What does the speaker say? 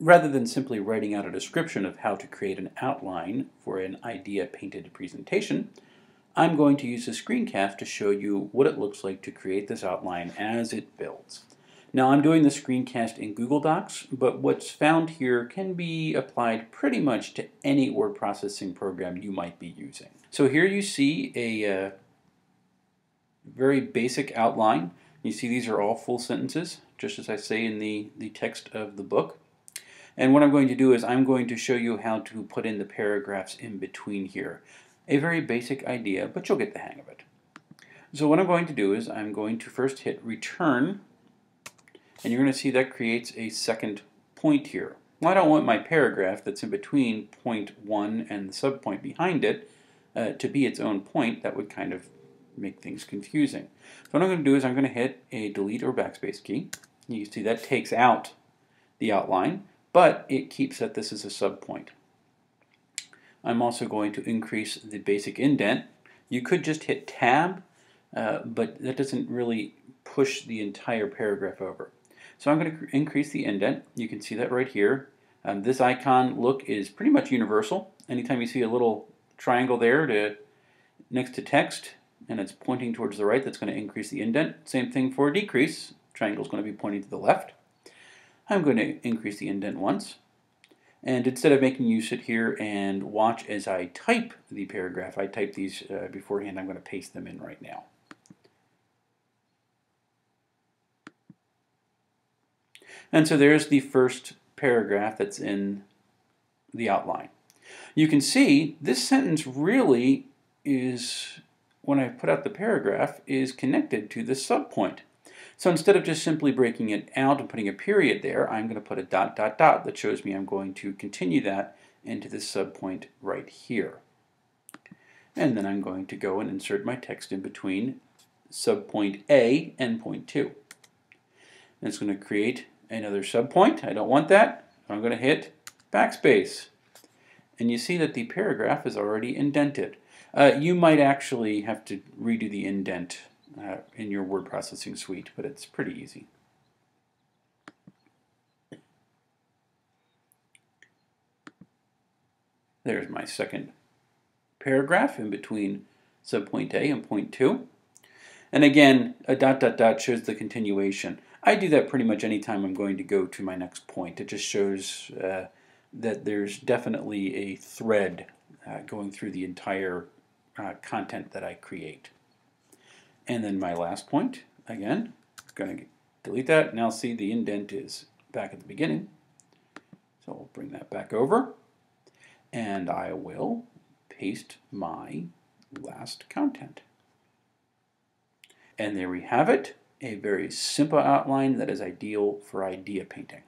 rather than simply writing out a description of how to create an outline for an idea painted presentation, I'm going to use a screencast to show you what it looks like to create this outline as it builds. Now I'm doing the screencast in Google Docs, but what's found here can be applied pretty much to any word processing program you might be using. So here you see a uh, very basic outline. You see these are all full sentences, just as I say in the, the text of the book. And what I'm going to do is I'm going to show you how to put in the paragraphs in between here. A very basic idea, but you'll get the hang of it. So what I'm going to do is I'm going to first hit return, and you're going to see that creates a second point here. Well, I don't want my paragraph that's in between point 1 and the subpoint behind it uh, to be its own point. That would kind of make things confusing. So what I'm going to do is I'm going to hit a delete or backspace key. You see that takes out the outline, but it keeps that this is a subpoint. I'm also going to increase the basic indent. You could just hit tab, uh, but that doesn't really push the entire paragraph over. So I'm going to increase the indent. You can see that right here. Um, this icon look is pretty much universal. Anytime you see a little triangle there to next to text and it's pointing towards the right, that's going to increase the indent. Same thing for decrease. Triangle is going to be pointing to the left. I'm going to increase the indent once. And instead of making you sit here and watch as I type the paragraph, I type these uh, beforehand, I'm going to paste them in right now. And so there's the first paragraph that's in the outline. You can see this sentence really is, when I put out the paragraph, is connected to the subpoint. So instead of just simply breaking it out and putting a period there, I'm going to put a dot, dot, dot that shows me I'm going to continue that into this subpoint right here. And then I'm going to go and insert my text in between subpoint A and point 2. And it's going to create another subpoint. I don't want that. I'm going to hit backspace. And you see that the paragraph is already indented. Uh, you might actually have to redo the indent uh, in your word processing suite, but it's pretty easy. There's my second paragraph in between subpoint A and point 2. And again, a dot dot dot shows the continuation. I do that pretty much anytime I'm going to go to my next point. It just shows uh, that there's definitely a thread uh, going through the entire uh, content that I create. And then my last point, again, going to delete that. Now see the indent is back at the beginning. So I'll bring that back over. And I will paste my last content. And there we have it, a very simple outline that is ideal for idea painting.